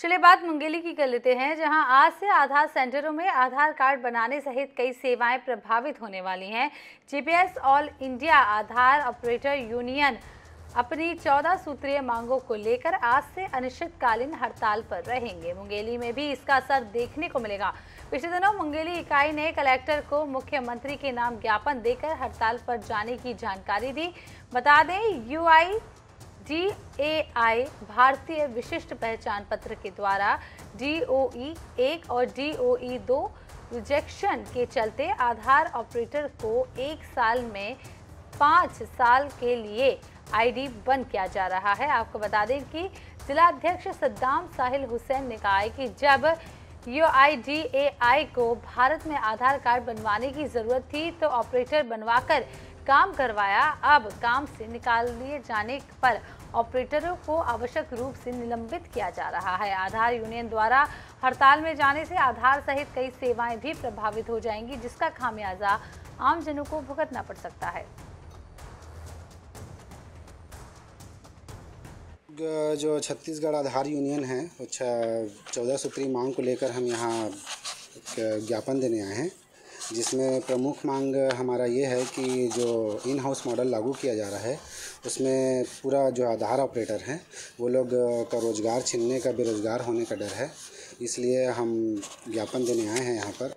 चलिए बात मुंगेली की कर लेते हैं, जहाँ आज से आधार सेंटरों में आधार कार्ड बनाने सहित कई सेवाएँ प्रभावित होने वाली हैं। GPS all India Aadhaar operator union अपनी 14 सूत्रीय मांगों को लेकर आज से अनिश्चितकालीन हड़ताल पर रहेंगे। मुंगेली में भी इसका असर देखने को मिलेगा। पिछले दिनों मुंगेली इकाई ने कलेक्टर को मुख्यमंत्री के नाम ज्ञापन देकर हड़ताल पर जाने की जानकारी दी। बता दें यूआई डीएआई भारतीय विशिष्ट पहचान पत्र के द्वारा डी डीओई एक और डी डीओई दो रिजेक्शन के चलते आधार ऑपरेटर को एक साल में पाँच साल के लिए आईडी बंद किया जा रहा है। आपको बता दें कि जिला अध्यक्ष सद्दाम साहिल हुसैन ने कहा है कि जब यू आई को भारत में आधार कार्ड बनवाने की ज़रूरत थी तो ऑपरेटर बनवाकर काम करवाया, अब काम से निकाल लिए जाने पर ऑपरेटरों को आवश्यक रूप से निलंबित किया जा रहा है। आधार यूनियन द्वारा हड़ताल में जाने से आधार सहित कई सेवाएँ भी प्रभावित हो जाएँगी, जिसका खामियाजा आमजनों को भुगतना पड़ सकता है। जो छत्तीसगढ़ आधार यूनियन है चौदह सूत्री मांग को लेकर हम यहाँ ज्ञापन देने आए हैं। जिसमें प्रमुख मांग हमारा ये है कि जो इन हाउस मॉडल लागू किया जा रहा है, उसमें पूरा जो आधार ऑपरेटर हैं, वो लोग का रोज़गार, छीनने का बेरोज़गार होने का डर है। इसलिए हम ज्ञापन देने आए हैं यहाँ पर।